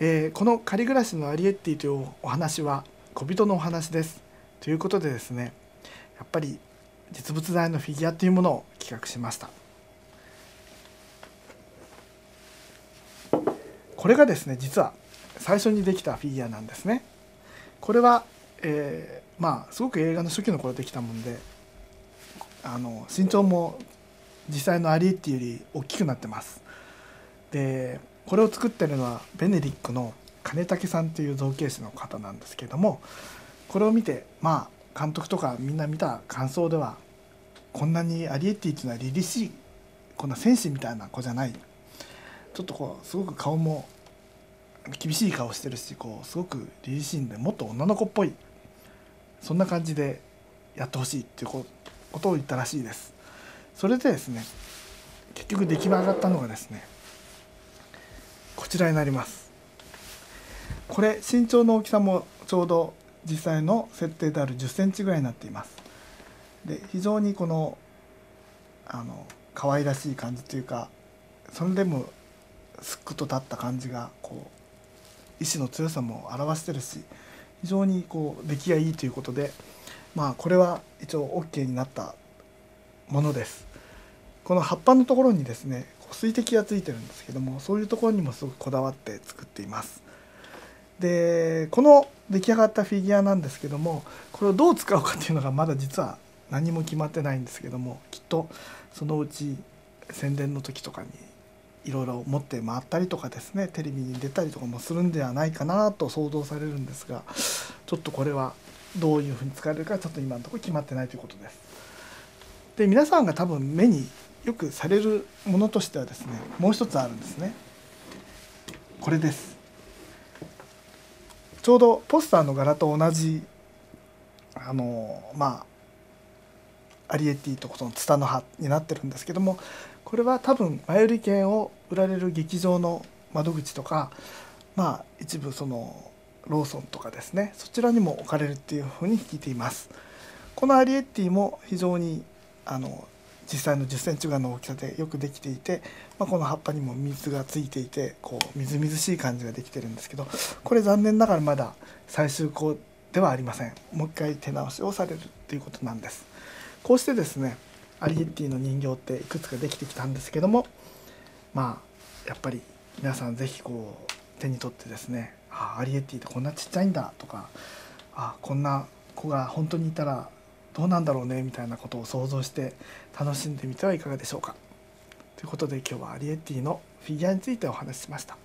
えー、この仮暮らしのアリエッティというお話は小人のお話です。ということでですねやっぱり実物大のフィギュアというものを企画しました。これがですね実は最初にできたフィギュアなんですね。これは、えー、まあすごく映画の初期の頃できたもんであの身長も実際のアリエッティより大きくなってます。でこれを作ってるのはベネディックの金武さんという造形師の方なんですけどもこれを見てまあ監督とかみんな見た感想ではこんなにアリエッティっていうのは凛々しいこんな戦士みたいな子じゃない。ちょっとこうすごく顔も厳しい顔してるしこうすごく凛々しいんでもっと女の子っぽいそんな感じでやってほしいっていうことを言ったらしいです。それでですね結局出来上がったのがですねちらになります。これ身長の大きさもちょうど実際の設定である1 0センチぐらいになっています。で非常にこのあの可愛らしい感じというかそれでもすっくと立った感じがこう意志の強さも表してるし非常にこう出来がいいということでまあこれは一応 OK になったものです。この葉っぱのところにですね水滴がついてるんですけどもそういうところにもすごくこだわって作っていますでこの出来上がったフィギュアなんですけどもこれをどう使うかっていうのがまだ実は何も決まってないんですけどもきっとそのうち宣伝の時とかにいろいろ持って回ったりとかですねテレビに出たりとかもするんではないかなと想像されるんですがちょっとこれはどういうふうに使われるかちょっと今のところ決まってないということです。で皆さんが多分目によくされるものとしてはですねもう一つあるんですね。これです。ちょうどポスターの柄と同じあのまあアリエティとこのツタの葉になってるんですけどもこれは多分前売り券を売られる劇場の窓口とかまあ一部そのローソンとかですねそちらにも置かれるっていうふうに聞いています。このアリエッティも非常にあの実際の1 0センチぐらいの大きさでよくできていて、まあ、この葉っぱにも水がついていてこうみずみずしい感じができてるんですけどこれ残念ながらまだ最終稿ではありません。もう一回手直しをされるっていうことなんです。こうしてですねアリエッティの人形っていくつかできてきたんですけどもまあやっぱり皆さん是非こう手に取ってですねあアリエッティってこんなちっちゃいんだとかあこんな子が本当にいたらどうなんだろうねみたいなことを想像して楽しんでみてはいかがでしょうか。ということで今日はアリエッティのフィギュアについてお話ししました。